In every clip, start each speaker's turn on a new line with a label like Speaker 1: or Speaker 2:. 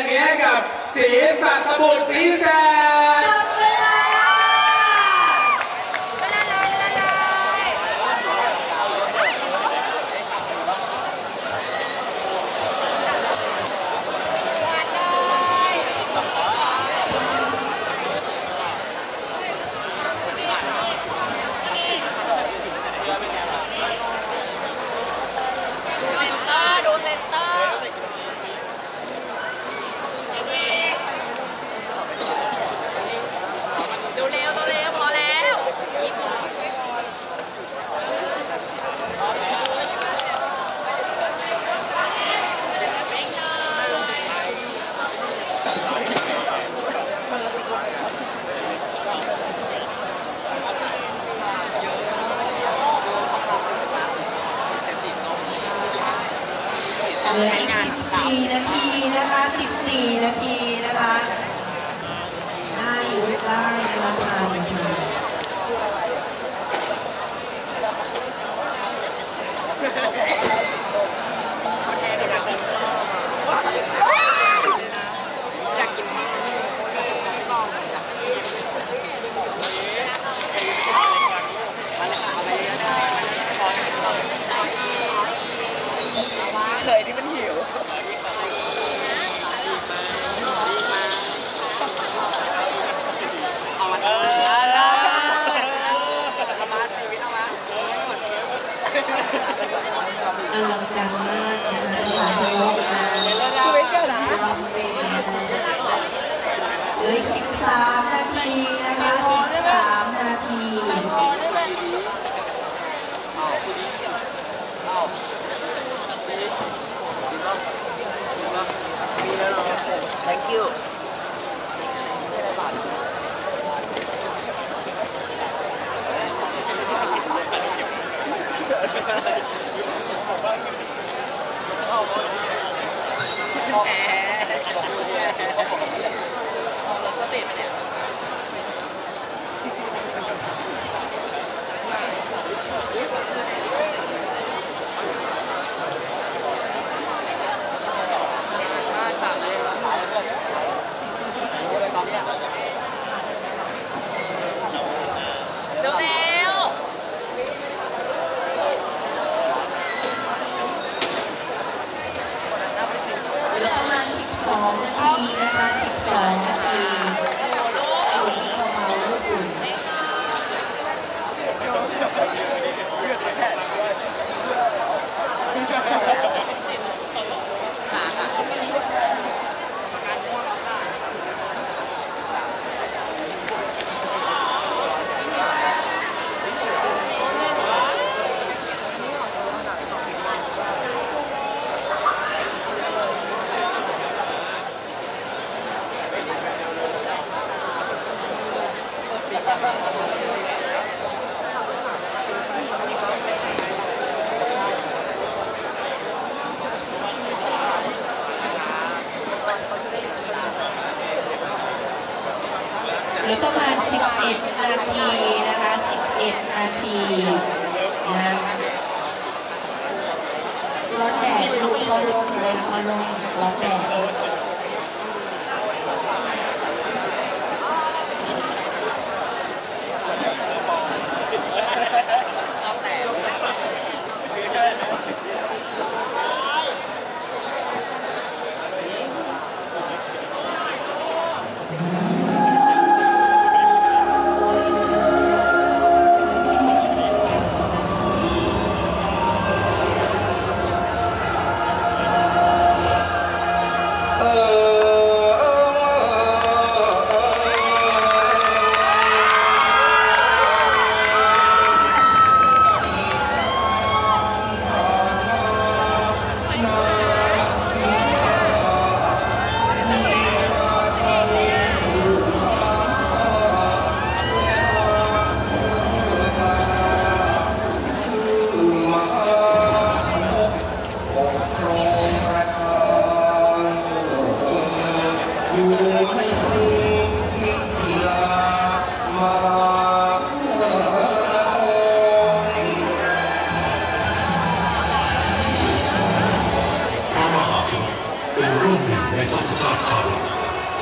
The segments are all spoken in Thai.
Speaker 1: งนี้กับสีสัตบุตรสีแส
Speaker 2: ลื
Speaker 3: ออี
Speaker 2: ก13 นาทีนะคะ13นาทีแ h ง n k you แหม 11 นาทีนะคะ 11 นาทีนะร้อนแดดลูกเขาลงเลยเขาลงร้อนแดด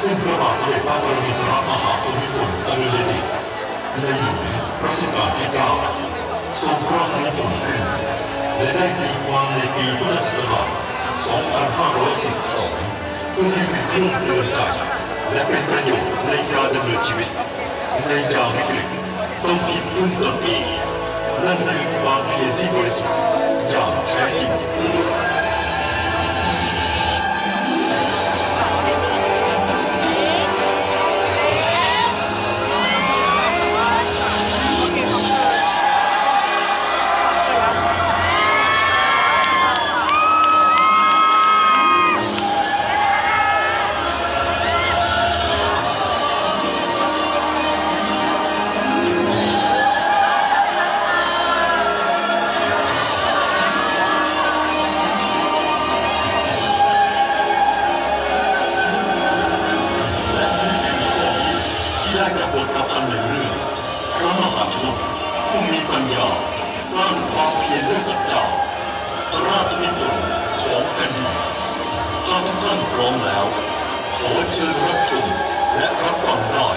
Speaker 4: ซึ่งพระบาทสมเด็จพระบรมินทรมหาภูมิพลอดุลยเดชในหลวงรัชกาลที่9ทรงพระราชนิพนธ์ขึ้น และไดีความในปีพุทธศักราช 2542 เพื่อให้เป็นเครื่องเตือนใจ และเป็นประโยชน์ในการดำเนินชีวิต ในยามวิกฤตต้องคิดพึ่งตนเองนั่นคือความเพียรที่บริสุทธิ์อย่างแท้จริง สร้างความเพียรด้วยสัจจะพระราชนิพนธ์ของแผ่นดินถ้าทุกท่านพร้อมแล้ว ขอเชิญรับชมและรับฟังได้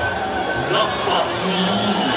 Speaker 4: นับบัดนี้
Speaker 3: อิน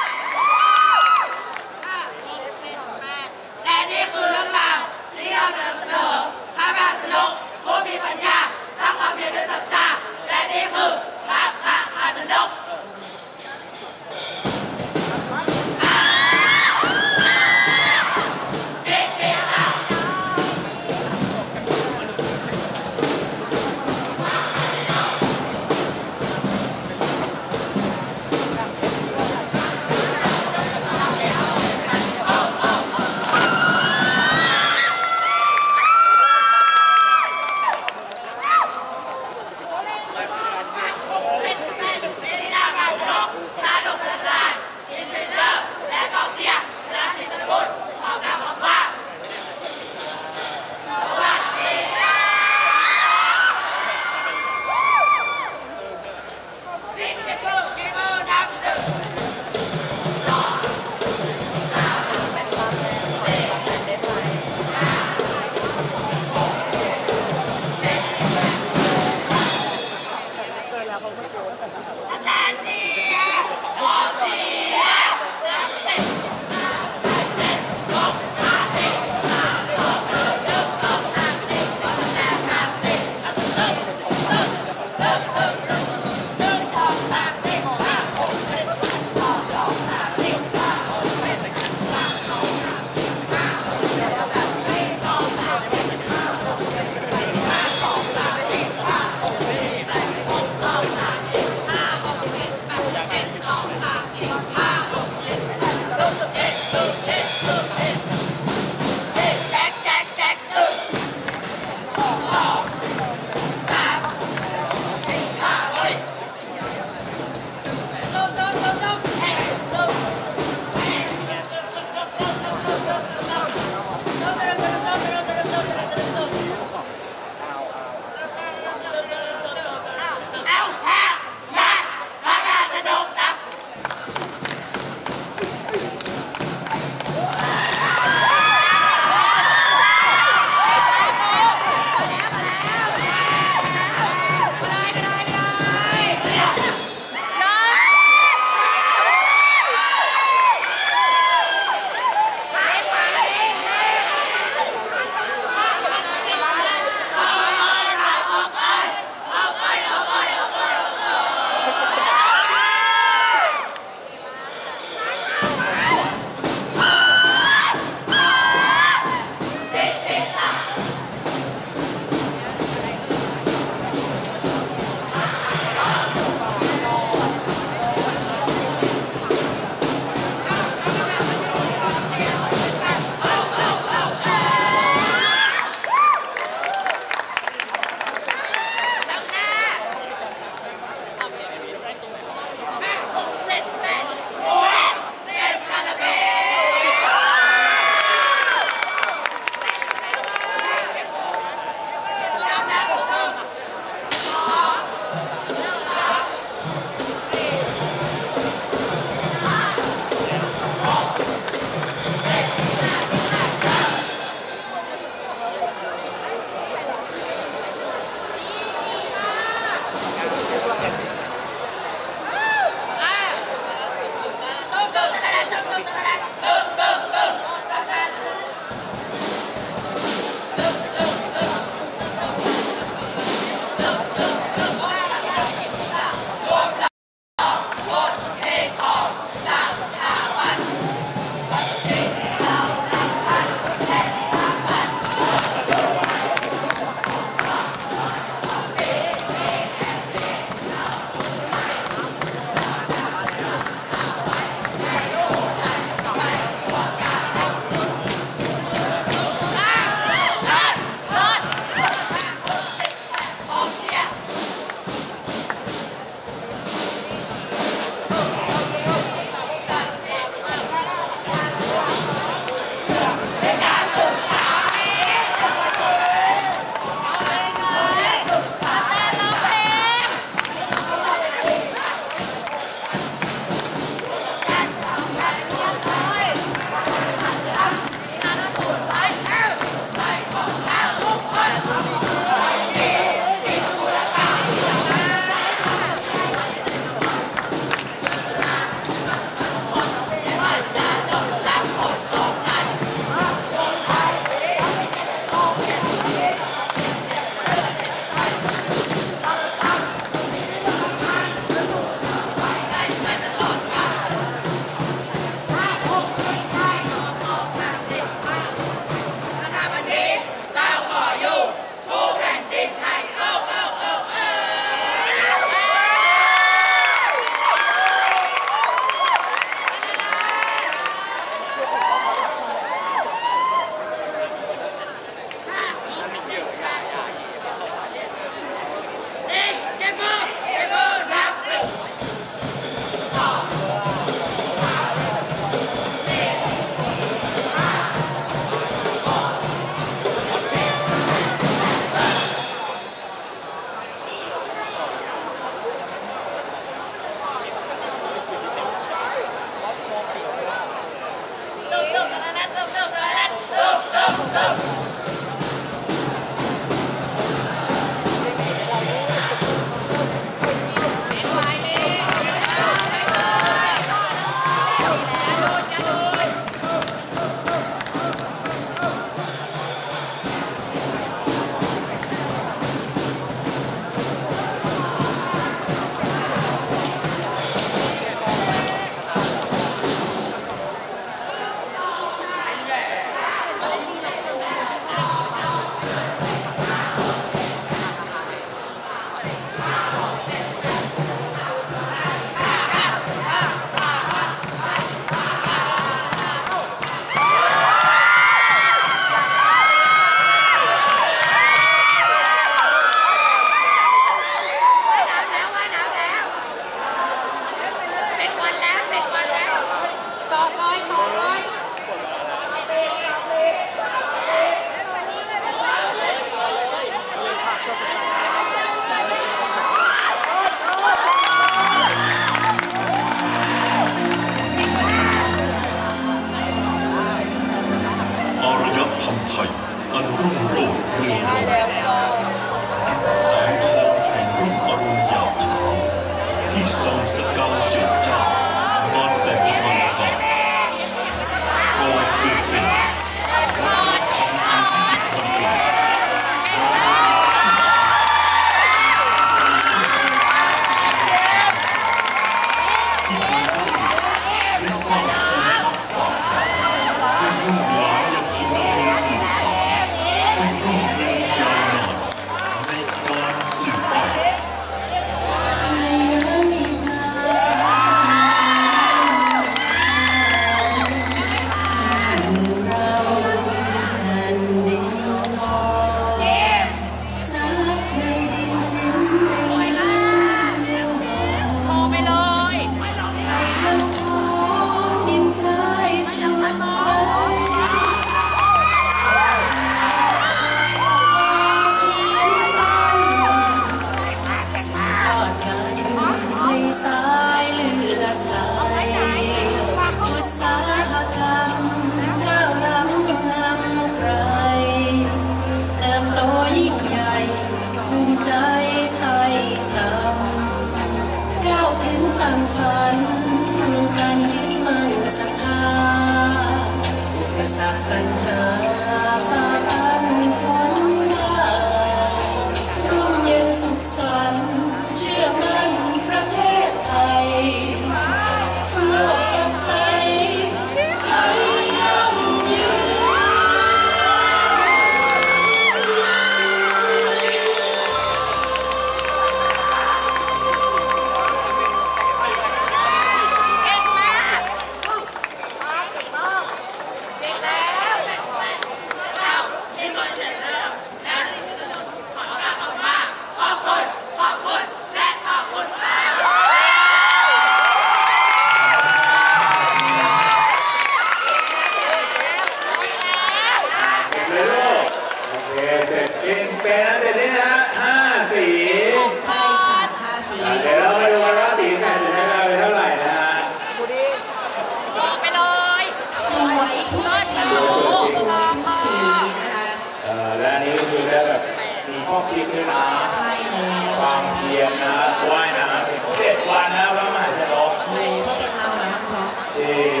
Speaker 3: มี
Speaker 2: ข้
Speaker 4: อคิด
Speaker 2: ด้วยนะใช่
Speaker 1: แล้
Speaker 2: วค
Speaker 1: วามเพียรนะว่ายน้ำถึงเจ็ดวันนะพระมหาชนก
Speaker 2: โอ้ถ้าเป็นเราแล้วเพราะ
Speaker 1: จริง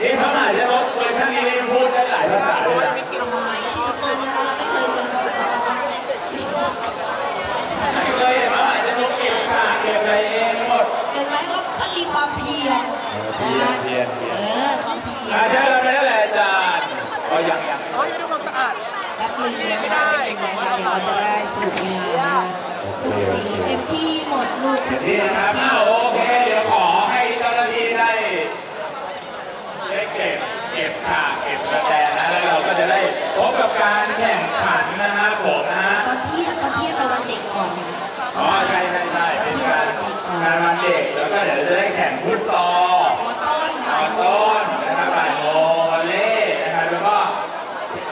Speaker 1: นี่พระมหาชนกเวอร์ชันนี้นี่พูดได้หลายภาษาเลยนะ
Speaker 2: ทำไมที่สำคัญนะคะเราไม่เคยเจอเขา
Speaker 1: ไม่เคยเห็นพระมหาชนกเก็บฉากเก็บอะไรเองหมด
Speaker 2: เห็นไหมว่าท่านมีความเพียร
Speaker 1: เพีย
Speaker 2: นะ
Speaker 1: รเพียรเพียร
Speaker 2: เออความเพียร
Speaker 1: อาใช่เราไม่ได้แหละอาจารย์อ๋อยังยัง
Speaker 2: แป๊บนึงนะคะแป๊บนึงคะเดี๋ยวเราจะได้สรุปงานนะคะทุกสีเต็มที่หมดลูกทุกสี
Speaker 1: นี่
Speaker 2: เต็
Speaker 1: นะครับ
Speaker 2: ที่
Speaker 1: อ้าวโอเคเดี๋ยวขอให้เจ้าหน้าที่ได้ได้เก็บเก็บฉากเก็บกระแตนะแล้วเราก็จะได้พบกับการแข่งขันนะฮะผมนะฮะ
Speaker 2: ตอนเที่ยงตอนเที่ยงเราวันเด็กก่อนนะ
Speaker 1: อ๋อใช่ใช่ใช่เป็นการงานวันเด็กแล้วก็เดี๋ยวจะได้แข่งฟุตซอล
Speaker 2: หัวต้น
Speaker 1: ตอต้นนะครับบ่ายโมงวอลเล่นะครับแล้วก็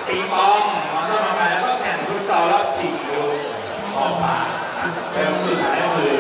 Speaker 1: ตีปองมอนต้น มาแล้ว